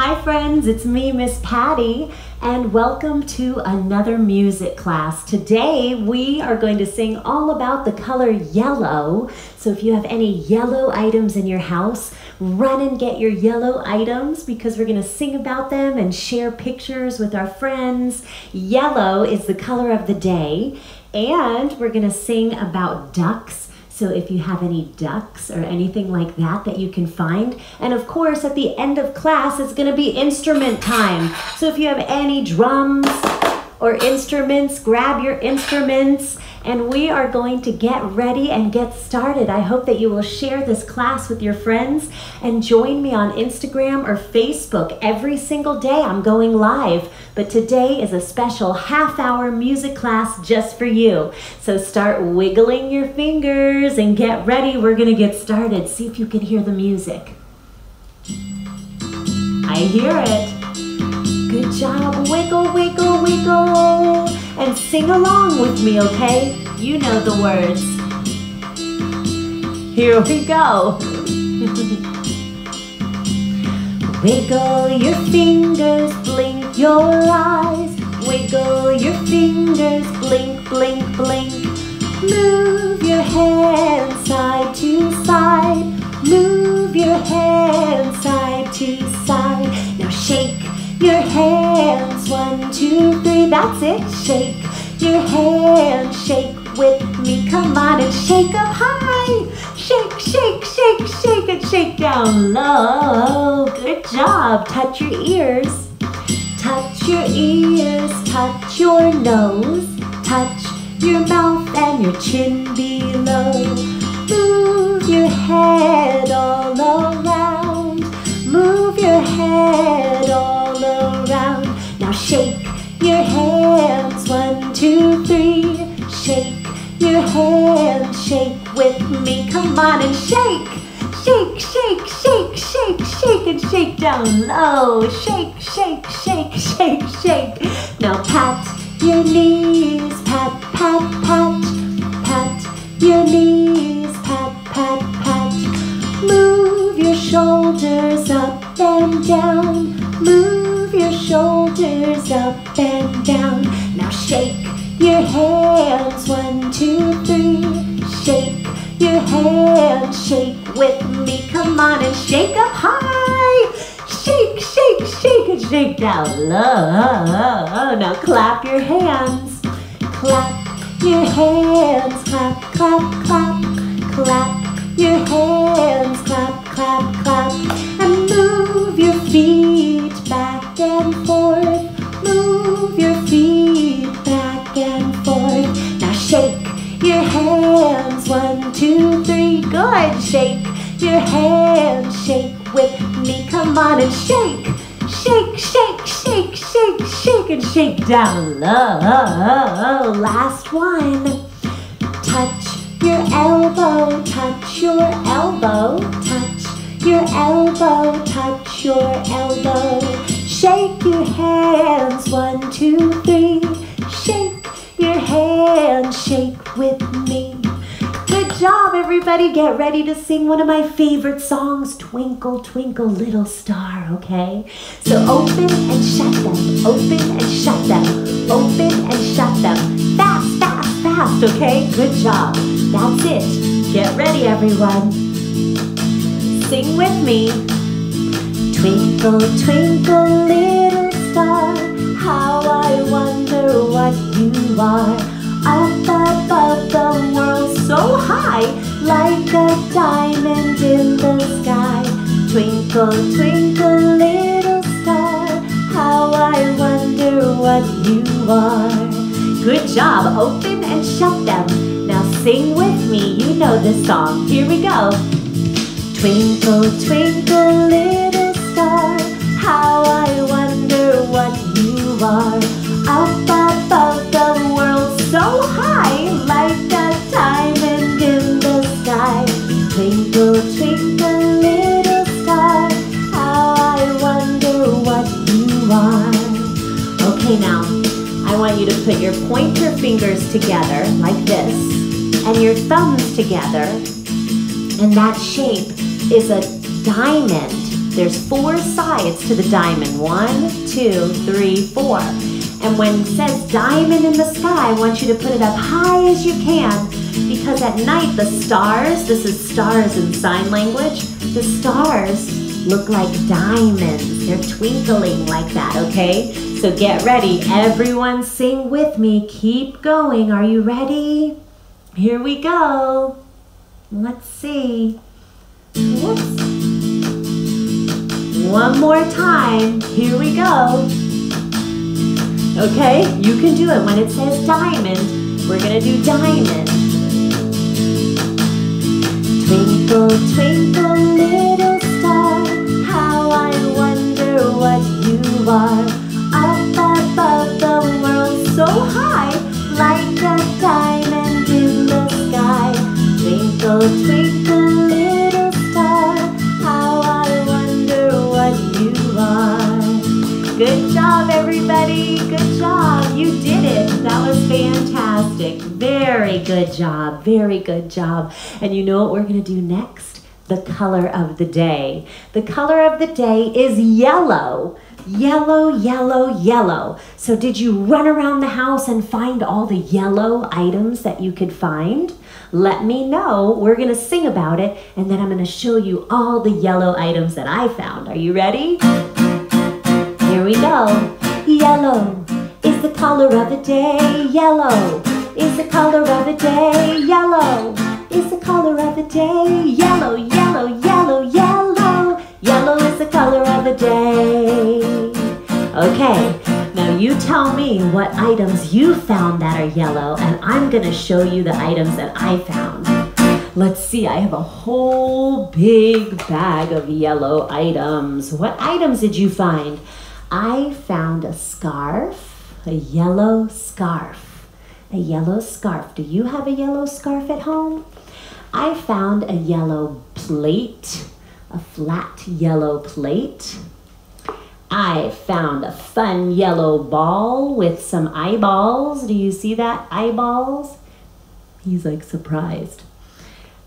Hi, friends, it's me, Miss Patty, and welcome to another music class. Today we are going to sing all about the color yellow. So, if you have any yellow items in your house, run and get your yellow items because we're going to sing about them and share pictures with our friends. Yellow is the color of the day, and we're going to sing about ducks so if you have any ducks or anything like that that you can find. And of course, at the end of class, it's going to be instrument time. So if you have any drums or instruments, grab your instruments and we are going to get ready and get started. I hope that you will share this class with your friends and join me on Instagram or Facebook every single day. I'm going live, but today is a special half hour music class just for you. So start wiggling your fingers and get ready. We're going to get started. See if you can hear the music. I hear it. Good job. Wiggle, wiggle, wiggle. And sing along with me, okay? You know the words. Here we go. Wiggle your fingers, blink your eyes. Wiggle your fingers, blink, blink, blink. Move your hands side to side. Move your hands side to side. Now shake your hands, one, two, three, that's it. Shake your hands, shake with me. Come on and shake up high. Shake, shake, shake, shake, and shake down low. Good job. Touch your ears. Touch your ears, touch your nose. Touch your mouth and your chin below. Move your head all around. Now shake your hands, one, two, three. Shake your hands, shake with me. Come on and shake. Shake, shake, shake, shake, shake, and shake down low. Shake, shake, shake, shake, shake. Now pat your knees, pat, pat, pat. Pat your knees, pat, pat, pat. Move your shoulders up and down. Move shoulders up and down. Now shake your hands, one, two, three. Shake your hands, shake with me. Come on and shake up high. Shake, shake, shake, and shake down low. Now clap your hands. Clap your hands. Clap, clap, clap. Clap your hands. Clap, clap, clap. And move your feet back and forth. Move your feet back and forth. Now shake your hands. One, two, three. Good. Shake your hands. Shake with me. Come on and shake. Shake, shake, shake, shake, shake, and shake down low. Last one. Touch your elbow, touch your elbow, touch your elbow, touch everybody. Get ready to sing one of my favorite songs, Twinkle, Twinkle, Little Star, okay? So open and shut them, open and shut them, open and shut them. Fast, fast, fast, okay? Good job. That's it. Get ready, everyone. Sing with me. Twinkle, twinkle, little star, how I wonder what you are. Up above the world so high, like a diamond in the sky. Twinkle, twinkle, little star, how I wonder what you are. Good job, open and shut them. Now sing with me, you know this song. Here we go. Twinkle, twinkle, little star, how I wonder what you are. Up above the world so high, like want you to put your pointer fingers together like this, and your thumbs together, and that shape is a diamond There's four sides to the diamond. One, two, three, four. And when it says diamond in the sky, I want you to put it up high as you can because at night the stars, this is stars in sign language, the stars look like diamonds. They're twinkling like that, okay? So get ready. Everyone sing with me. Keep going. Are you ready? Here we go. Let's see. Whoops. One more time. Here we go. Okay, you can do it. When it says diamond, we're going to do diamond. Twinkle, twinkle, little star, how I wonder what you are. Above the world so high, like a diamond in the sky. Twinkle, twinkle, little star, how I wonder what you are. Good job, everybody. Good job. You did it. That was fantastic. Very good job. Very good job. And you know what we're going to do next? The color of the day. The color of the day is yellow. Yellow, yellow, yellow. So, did you run around the house and find all the yellow items that you could find? Let me know. We're going to sing about it, and then I'm going to show you all the yellow items that I found. Are you ready? Here we go. Yellow is the color of the day. Yellow is the color of the day. Yellow is the color of the day. Yellow, yellow, yellow, yellow. Yellow is the color of the day. Okay, now you tell me what items you found that are yellow, and I'm to show you the items that I found. Let's see, I have a whole big bag of yellow items. What items did you find? I found a scarf, a yellow scarf. A yellow scarf. Do you have a yellow scarf at home? I found a yellow plate, a flat yellow plate. I found a fun yellow ball with some eyeballs. Do you see that? Eyeballs? He's like surprised.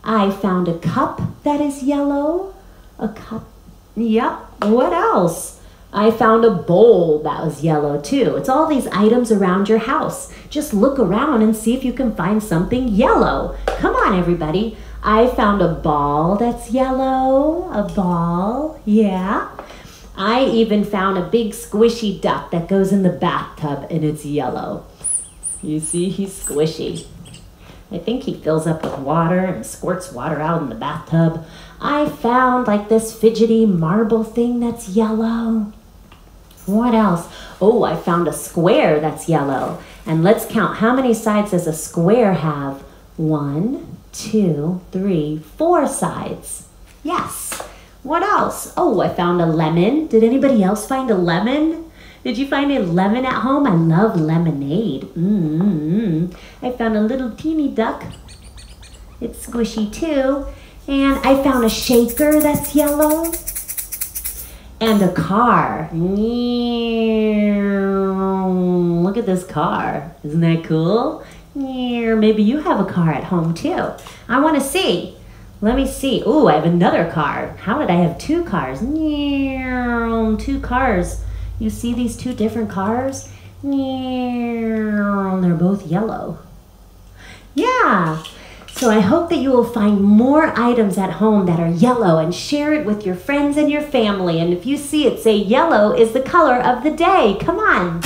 I found a cup that is yellow. A cup. Yep. What else? I found a bowl that was yellow too. It's all these items around your house. Just look around and see if you can find something yellow. Come on, everybody. I found a ball that's yellow. A ball, yeah. I even found a big squishy duck that goes in the bathtub and it's yellow. You see, he's squishy. I think he fills up with water and squirts water out in the bathtub. I found like this fidgety marble thing that's yellow. What else? Oh, I found a square that's yellow. And let's count how many sides does a square have? One, two, three, four sides. Yes. What else? Oh, I found a lemon. Did anybody else find a lemon? Did you find a lemon at home? I love lemonade. Mm-hmm. I found a little teeny duck. It's squishy too. And I found a shaker that's yellow and a car. Look at this car. Isn't that cool? Maybe you have a car at home too. I want to see. Let me see. Ooh, I have another car. How did I have two cars? Two cars. You see these two different cars? They're both yellow. Yeah. So I hope that you will find more items at home that are yellow and share it with your friends and your family. And if you see it, say yellow is the color of the day. Come on.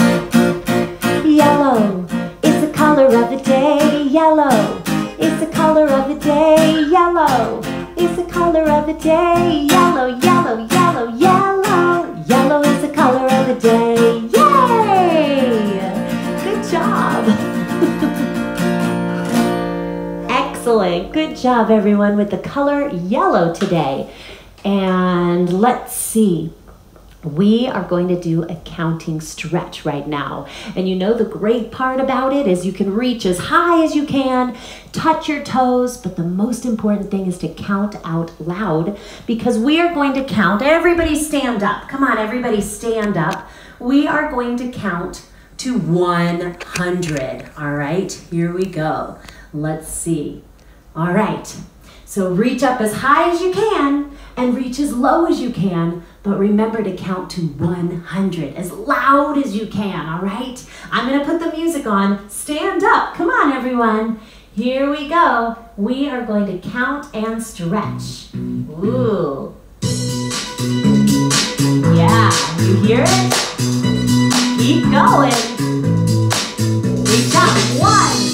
Yellow is the color of the day. Yellow is the color of the day. Yellow is the color of the day. Yellow, yellow, yellow, yellow. Yellow is the color of the day. Excellent. Good job, everyone, with the color yellow today. And let's see. We are going to do a counting stretch right now. And you know, the great part about it is you can reach as high as you can, touch your toes, but the most important thing is to count out loud because we are going to count. Everybody stand up. Come on, everybody stand up. We are going to count to 100. All right, here we go. Let's see. All right, so reach up as high as you can and reach as low as you can But remember to count to 100 as loud as you can, all right? I'm to put the music on. Stand up. Come on, everyone. Here we go. We are going to count and stretch. Ooh. Yeah, you hear it? Keep going. Reach up. One,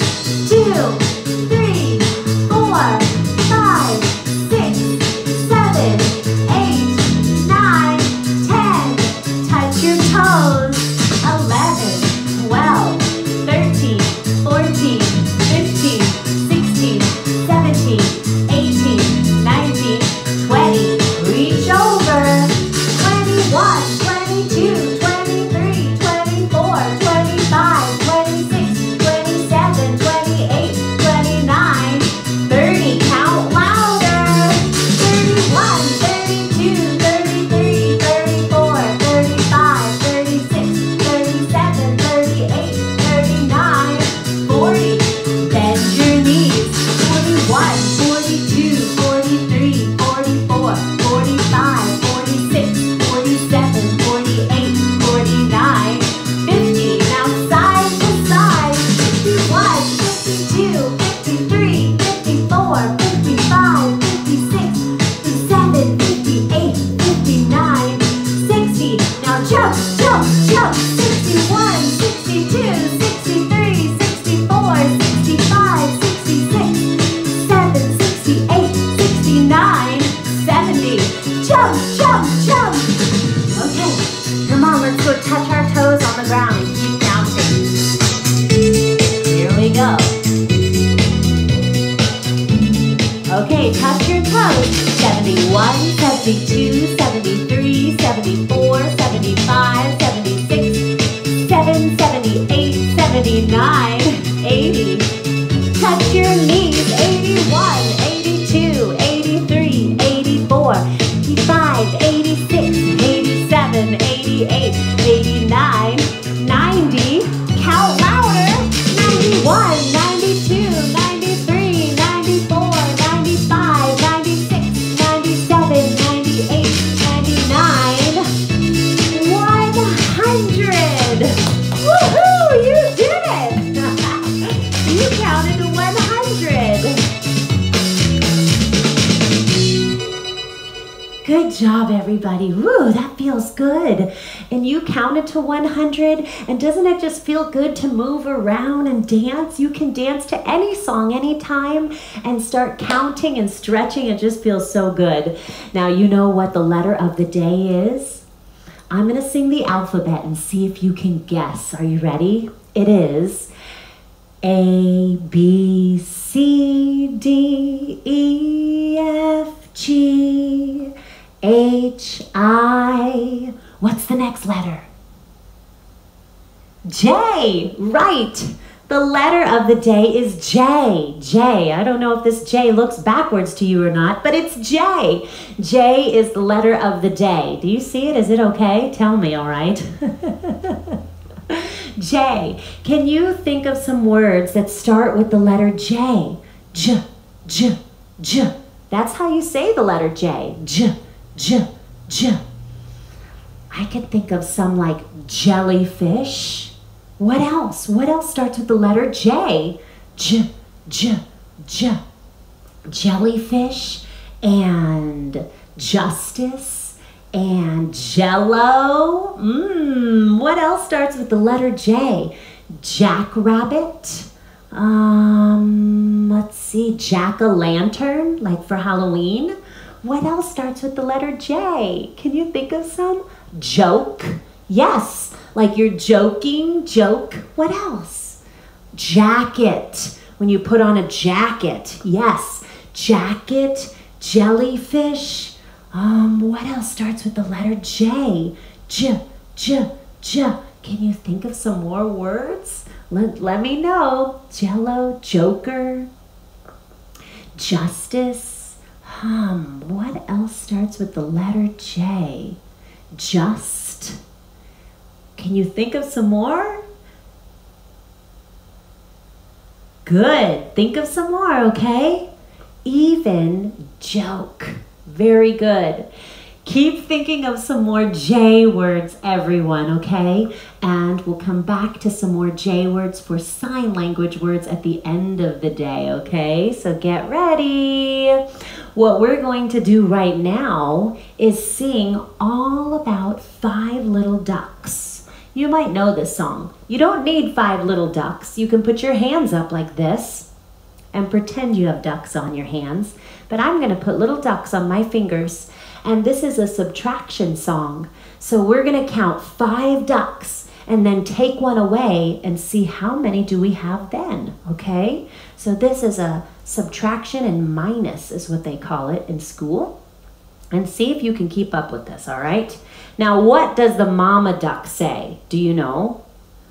Woo, that feels good. And you counted to 100. And doesn't it just feel good to move around and dance? You can dance to any song anytime and start counting and stretching. It just feels so good. Now, you know what the letter of the day is? I'm going to sing the alphabet and see if you can guess. Are you ready? It is A, B, C, D, E, F, G, H, I. What's the next letter? J. Right. The letter of the day is J. J. I don't know if this J looks backwards to you or not, but it's J. J is the letter of the day. Do you see it? Is it okay? Tell me, all right? J. Can you think of some words that start with the letter J? J, J, J. That's how you say the letter J. J, J, J. I could think of some like jellyfish. What else? What else starts with the letter J? J, J, J. Jellyfish and justice and jello. Mmm. What else starts with the letter J? Jackrabbit. Um, let's see, jack o' lantern, like for Halloween. What else starts with the letter J? Can you think of some? Joke. Yes, like you're joking, joke. What else? Jacket. When you put on a jacket. Yes, jacket, jellyfish. Um, what else starts with the letter J? J, J, J. Can you think of some more words? Let, let me know. Jello, joker, justice. Um, what else starts with the letter J? Just. Can you think of some more? Good. Think of some more, okay? Even joke. Very good. Keep thinking of some more J words, everyone, okay? And we'll come back to some more J words for sign language words at the end of the day, okay? So get ready. What we're going to do right now is sing all about five little ducks. You might know this song. You don't need five little ducks. You can put your hands up like this and pretend you have ducks on your hands. But I'm going to put little ducks on my fingers and this is a subtraction song. So we're going to count five ducks and then take one away and see how many do we have then, okay? So this is a subtraction and minus is what they call it in school. And see if you can keep up with this, all right? Now, what does the mama duck say? Do you know?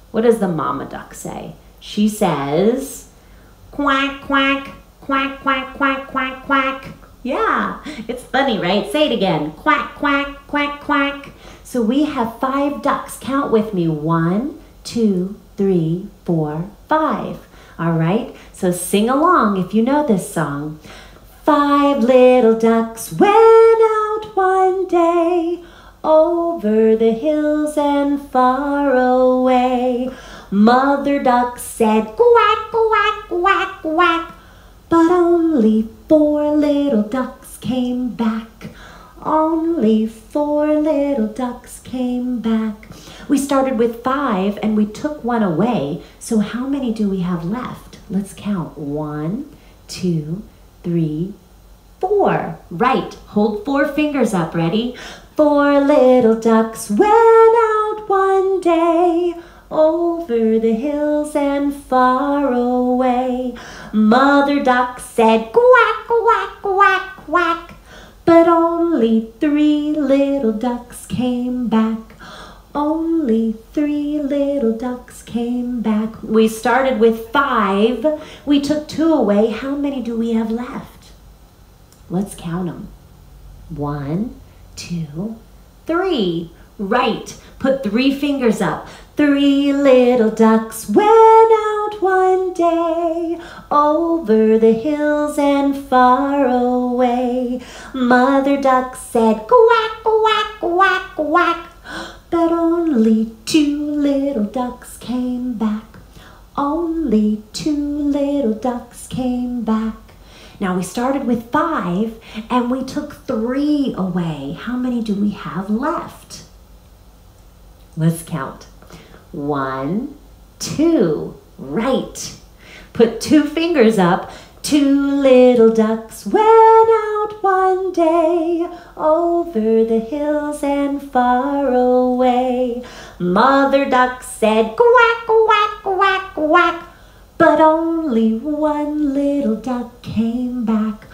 What does the mama duck say? She says, quack, quack, quack, quack, quack, quack, quack. Yeah, it's funny, right? Say it again. Quack, quack, quack, quack. So we have five ducks. Count with me. One, two, three, four, five. All right? So sing along if you know this song. Five little ducks went out one day over the hills and far away. Mother duck said quack, quack, quack, quack, but only Four little ducks came back. Only four little ducks came back. We started with five and we took one away. So how many do we have left? Let's count. One, two, three, four. Right. Hold four fingers up. Ready? Four little ducks went out one day over the hills and far away. Mother duck said quack, quack, quack, quack. But only three little ducks came back. Only three little ducks came back. We started with five. We took two away. How many do we have left? Let's count them. One, two, three. Right. Put three fingers up. Three little ducks went out one day over the hills and far away. Mother duck said quack, quack, quack, quack. But only two little ducks came back. Only two little ducks came back. Now we started with five and we took three away. How many do we have left? Let's count. One, two. Right. Put two fingers up. Two little ducks went out one day over the hills and far away. Mother duck said quack, quack, quack, quack. But only one little duck came back.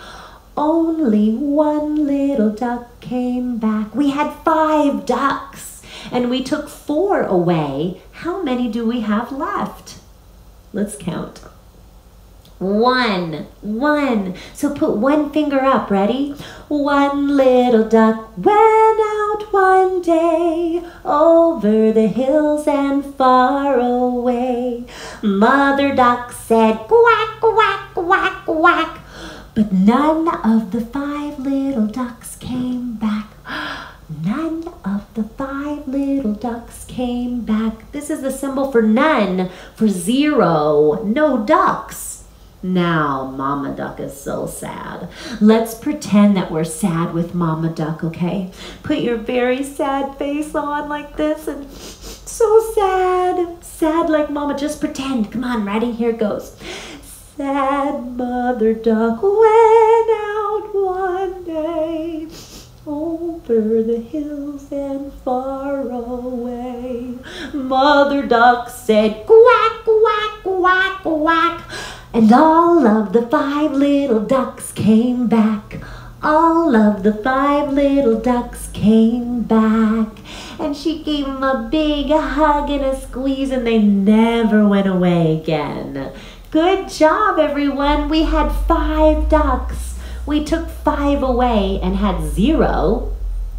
Only one little duck came back. We had five ducks and we took four away, how many do we have left? Let's count. One, one. So put one finger up, ready? One little duck went out one day over the hills and far away. Mother duck said quack, quack, quack, quack. But none of the five little ducks came back. None of the five little ducks came back. This is the symbol for none, for zero, no ducks. Now, Mama Duck is so sad. Let's pretend that we're sad with Mama Duck, okay? Put your very sad face on like this and so sad. Sad like Mama. Just pretend. Come on, ready? Here goes. Sad Mother Duck went out one day over the hills and far away. Mother duck said quack, quack, quack, quack. And all of the five little ducks came back. All of the five little ducks came back. And she gave them a big hug and a squeeze, and they never went away again. Good job, everyone. We had five ducks we took five away and had zero.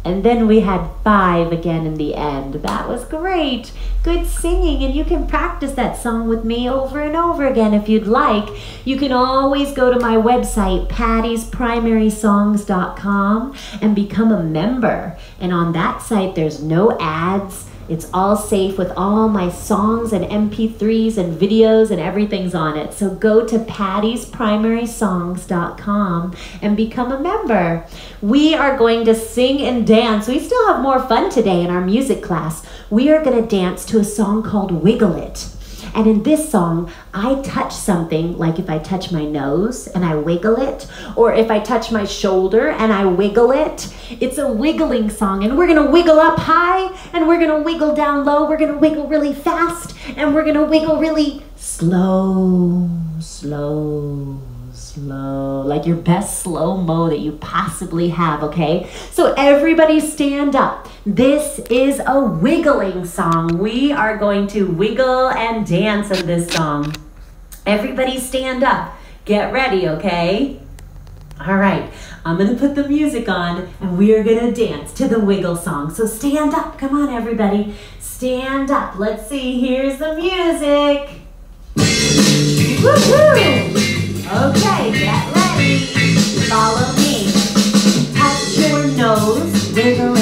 And then we had five again in the end. That was great. Good singing. And you can practice that song with me over and over again if you'd like. You can always go to my website, pattysprimarysongs.com, and become a member. And on that site, there's no ads it's all safe with all my songs and MP3s and videos and everything's on it. So go to pattysprimarysongs.com and become a member. We are going to sing and dance. We still have more fun today in our music class. We are going to dance to a song called Wiggle It. And in this song, I touch something like if I touch my nose and I wiggle it, or if I touch my shoulder and I wiggle it. It's a wiggling song, and we're gonna wiggle up high and we're gonna wiggle down low. We're gonna wiggle really fast and we're gonna wiggle really slow, slow slow, like your best slow mo that you possibly have, okay? So everybody stand up. This is a wiggling song. We are going to wiggle and dance in this song. Everybody stand up. Get ready, okay? All right, I'm gonna put the music on and we are gonna dance to the wiggle song. So stand up, come on everybody. Stand up, let's see, here's the music. Woohoo! Okay, get ready. Follow me. Touch your nose, wiggle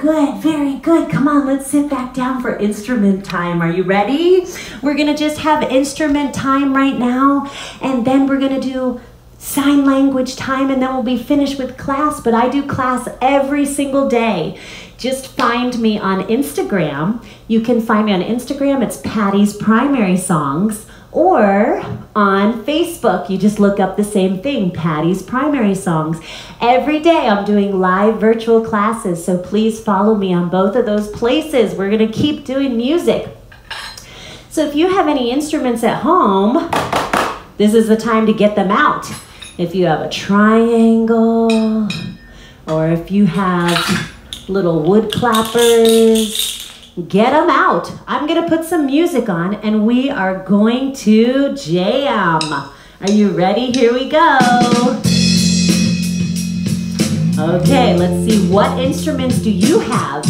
good. Very good. Come on, let's sit back down for instrument time. Are you ready? We're to just have instrument time right now, and then we're to do sign language time, and then we'll be finished with class. But I do class every single day. Just find me on Instagram. You can find me on Instagram. It's Patty's Primary Songs. Or on Facebook, you just look up the same thing, Patty's Primary Songs. Every day I'm doing live virtual classes, so please follow me on both of those places. We're going to keep doing music. So if you have any instruments at home, this is the time to get them out. If you have a triangle, or if you have little wood clappers, get them out. I'm going to put some music on and we are going to jam. Are you ready? Here we go. Okay, let's see. What instruments do you have?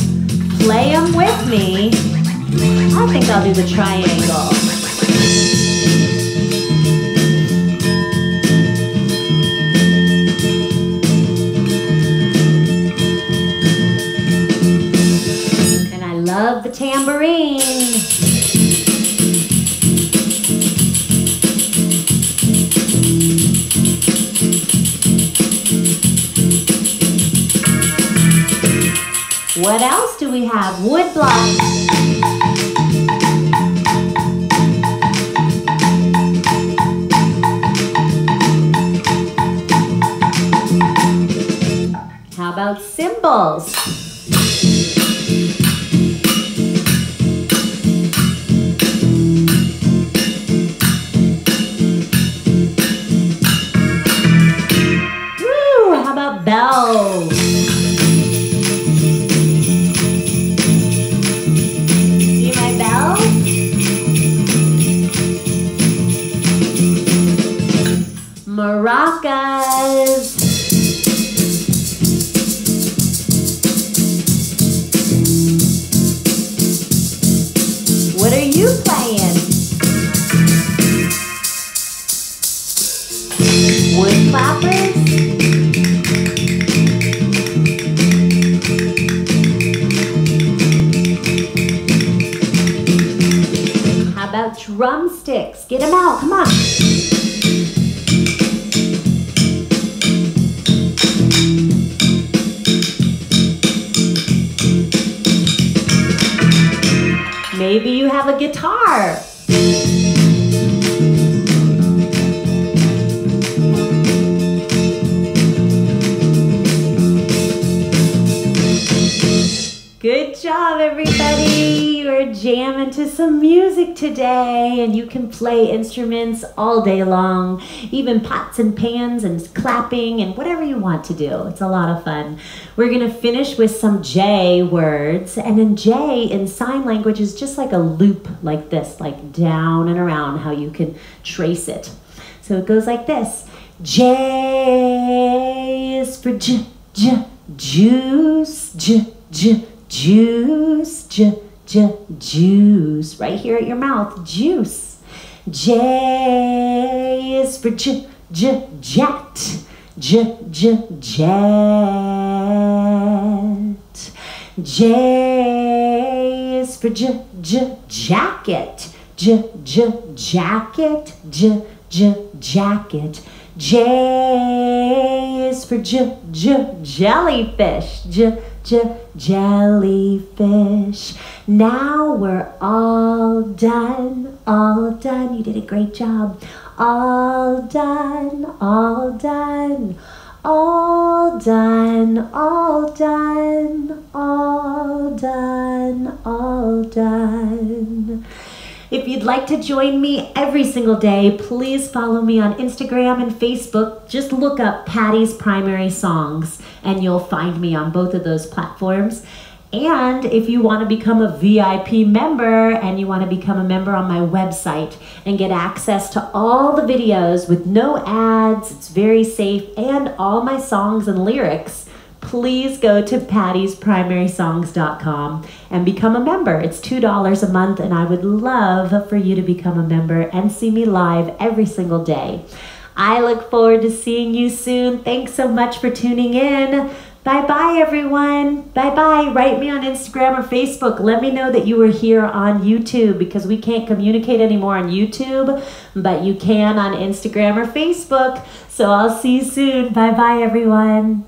Play them with me. I think I'll do the triangle. the tambourine. What else do we have? Wood blocks. How about cymbals? About drumsticks? Get them out, come on. Maybe you have a guitar. Good job, everybody. You're jamming to some music today, and you can play instruments all day long, even pots and pans and clapping and whatever you want to do. It's a lot of fun. We're going to finish with some J words, and in J in sign language is just like a loop like this, like down and around, how you can trace it. So it goes like this J is for J, J, juice, J, J, juice, J, J, juice. Right here at your mouth, juice. J is for J, J, jet, J, J, jet. J is for J, J, jacket, J, J, jacket, J, J, jacket. J is for J, J, jellyfish, J, J, jellyfish. Now we're all done, all done. You did a great job. All done, all done. All done, all done, all done, all done. If you'd like to join me every single day, please follow me on Instagram and Facebook. Just look up Patty's Primary Songs and you'll find me on both of those platforms. And if you want to become a VIP member and you want to become a member on my website and get access to all the videos with no ads, it's very safe, and all my songs and lyrics, please go to pattysprimarysongs.com and become a member. It's $2 a month, and I would love for you to become a member and see me live every single day. I look forward to seeing you soon. Thanks so much for tuning in. Bye bye, everyone. Bye bye. Write me on Instagram or Facebook. Let me know that you were here on YouTube because we can't communicate anymore on YouTube, but you can on Instagram or Facebook. So I'll see you soon. Bye bye, everyone.